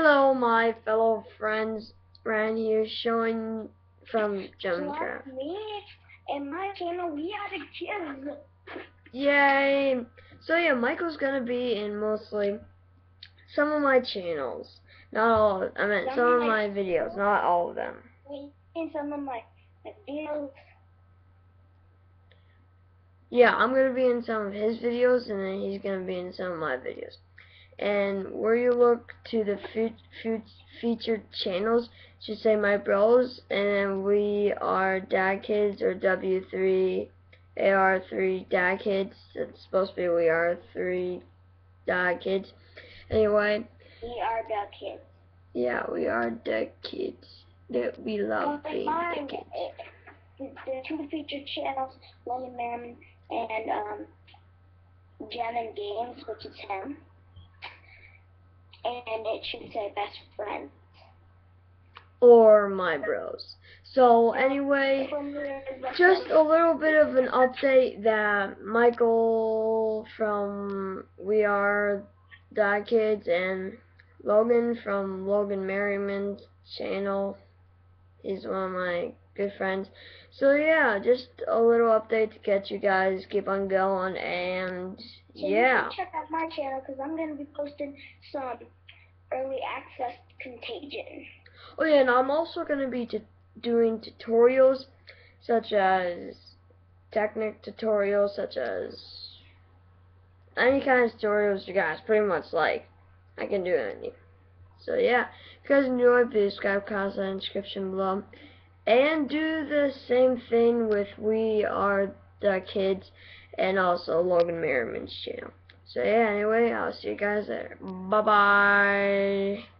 Hello, my fellow friends. Ryan here, showing from. Like me and my channel, we are the kids. Yay! So yeah, Michael's gonna be in mostly some of my channels. Not all. Of, I meant Some some of my- my videos, not all of them. In some of my videos. Yeah, I'm gonna be in some of his videos, and then he's gonna be in some of my videos. And where you look to the fe fe featured channels, should say my bros, and then we are Dad Kids or W3 AR3 Dad Kids. It's supposed to be we are three Dad Kids. Anyway, We are the kids. yeah, we are the kids that we love But being the kids. eh, the, the two featured channels, Logan Merriman and um, Jen and Games, which is him. And it should say best friend. Or my bros. So anyway. From the best Just a little bit of an update that Michael from We Are Die Kids and Logan from Logan Merriman's channel. He's one of my good friends. So yeah, just a little update to get you guys keep on going and yeah. check out my channel because I'm going to be posting some early access contagion. Oh yeah, and I'm also going to be t- doing tutorials such as technic tutorials such as any kind of tutorials you guys pretty much like. I can do any. So yeah, if you guys enjoyed, please subscribe, comment, the description below. And do the same thing with We Are The Kids and also Logan Merriman's channel. So yeah, anyway, I'll see you guys later. Bye bye.